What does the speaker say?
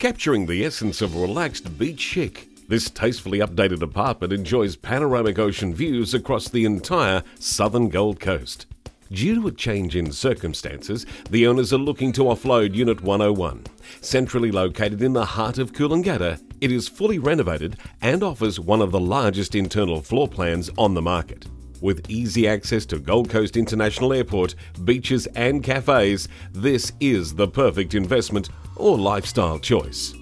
capturing the essence of relaxed beach chic. This tastefully updated apartment enjoys panoramic ocean views across the entire southern Gold Coast. Due to a change in circumstances, the owners are looking to offload Unit 101. Centrally located in the heart of Coolangatta, it is fully renovated and offers one of the largest internal floor plans on the market. With easy access to Gold Coast International Airport, beaches, and cafes, this is the perfect investment or lifestyle choice.